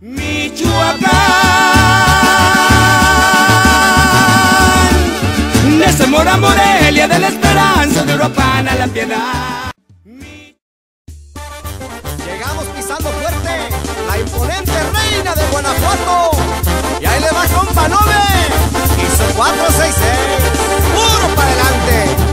Michoacán, de Zamora Morelia, de la esperanza, de Uruapan a la piedad. Llegamos pisando fuerte, la imponente reina de Guanajuato. Y ahí le va compa Nove, y su 466, puro para adelante.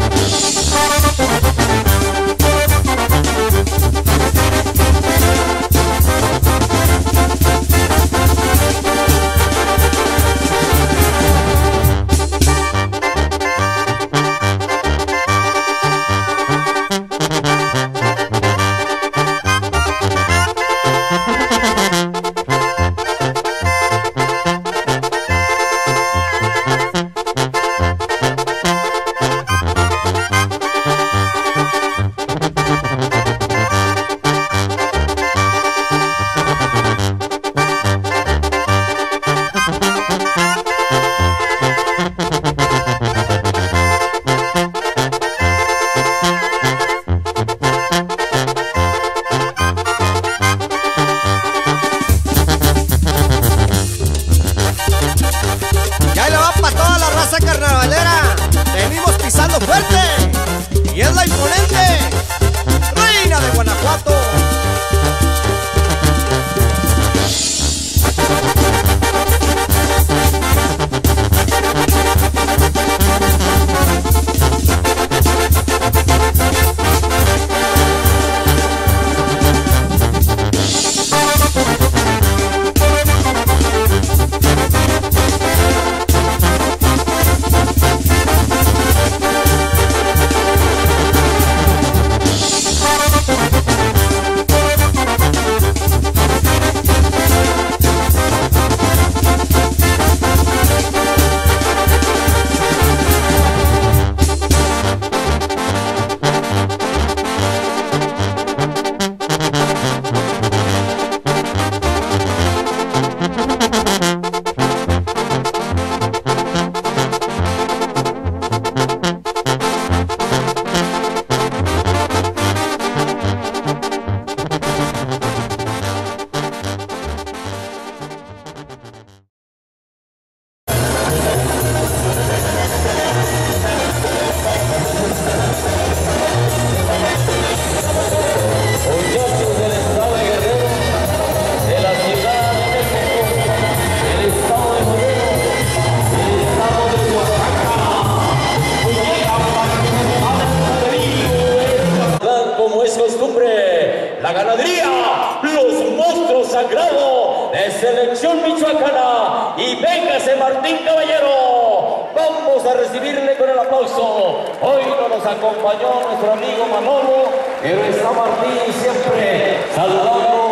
Martín Caballero, vamos a recibirle con el aplauso. Hoy no nos acompañó nuestro amigo Manolo, pero está Martín siempre saludando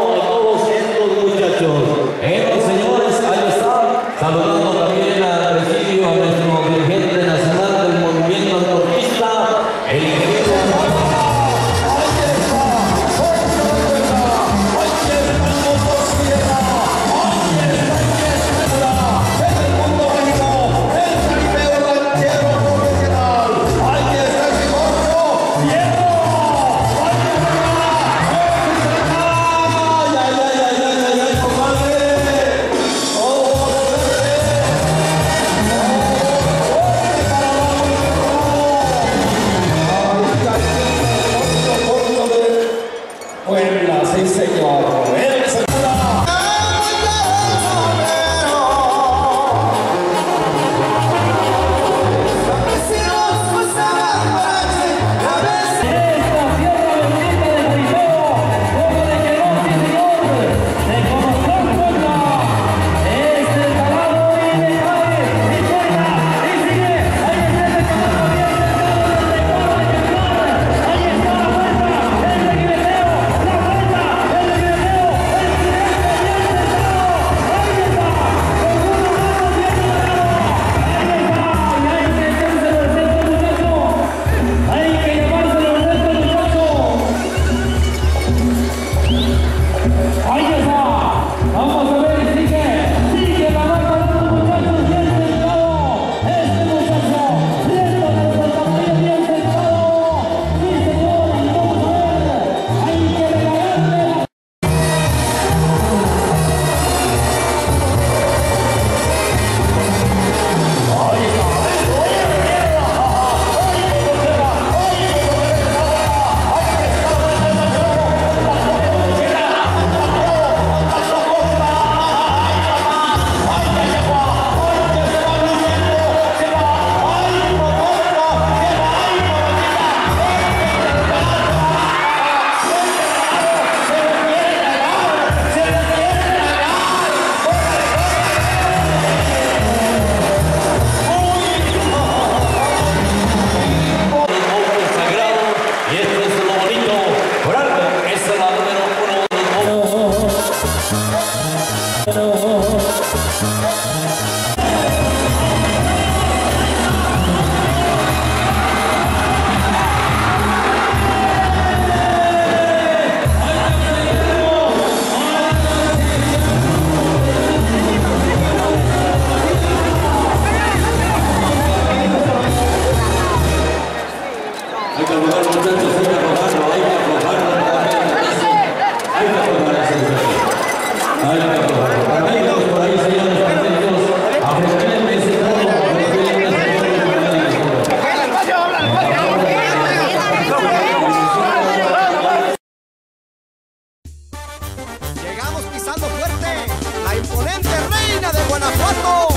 Llegamos pisando fuerte, la imponente reina de Guanajuato.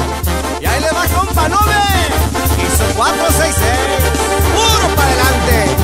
Y ahí le va con Panove. Hizo 466. Puro para adelante.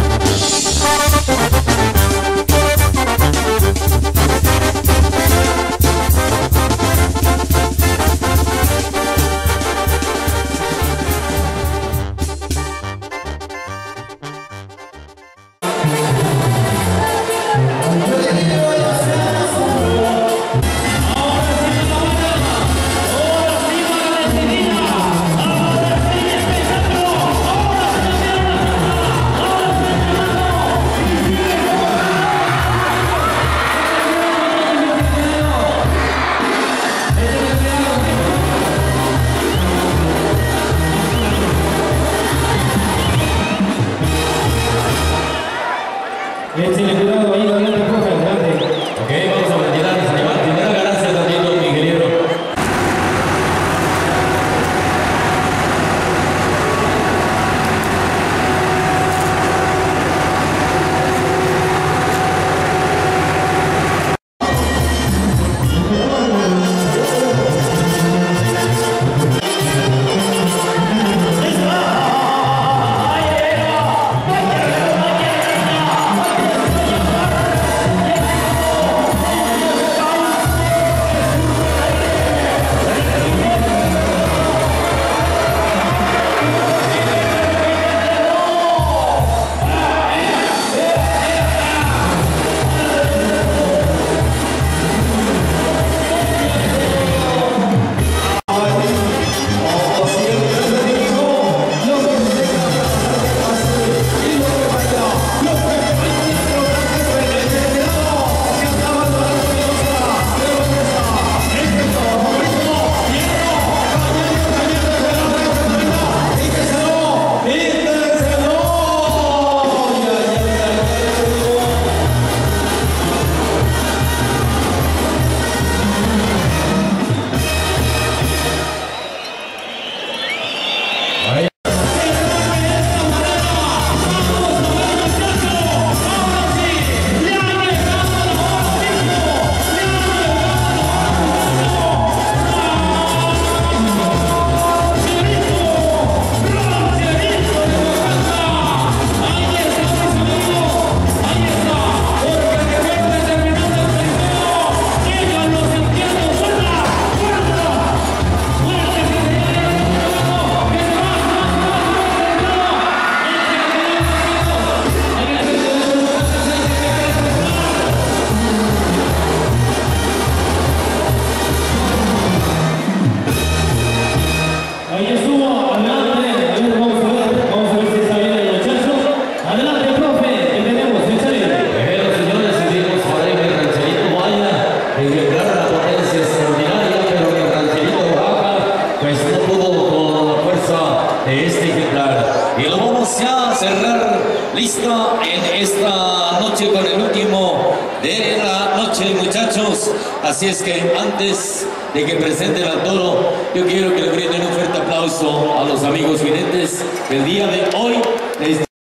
Así es que antes de que presenten al toro, yo quiero que le brinden un fuerte aplauso a los amigos videntes del día de hoy. Este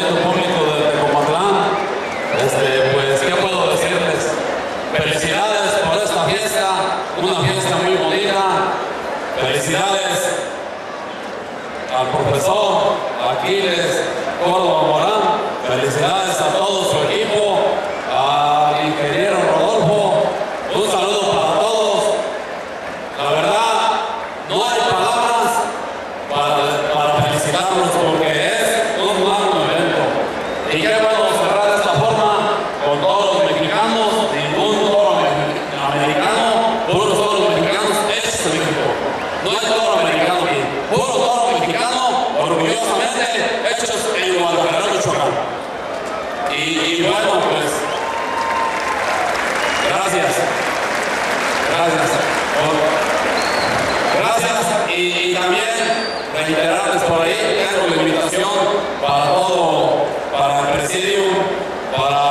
público de Tecomatlán, este, pues, ¿qué puedo decirles? Felicidades por esta fiesta, una fiesta muy bonita. Felicidades al profesor Aquiles Córdoba Morán. Felicidades a todo su equipo, al ingeniero Rodolfo. Un saludo para todos. La verdad, no hay palabras para, para felicitarlos porque para todo, para el presidium, para